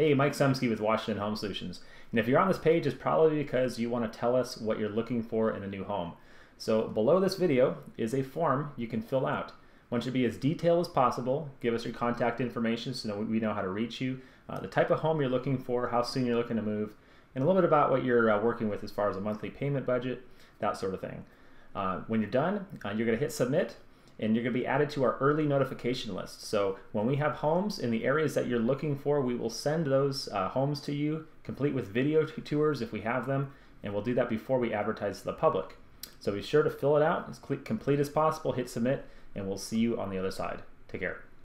Hey, Mike Sumsky with Washington Home Solutions. And if you're on this page, it's probably because you want to tell us what you're looking for in a new home. So below this video is a form you can fill out. Want to be as detailed as possible. Give us your contact information so that we know how to reach you, uh, the type of home you're looking for, how soon you're looking to move, and a little bit about what you're uh, working with as far as a monthly payment budget, that sort of thing. Uh, when you're done, uh, you're going to hit submit and you're going to be added to our early notification list. So when we have homes in the areas that you're looking for, we will send those uh, homes to you, complete with video tours if we have them, and we'll do that before we advertise to the public. So be sure to fill it out as complete as possible, hit submit, and we'll see you on the other side. Take care.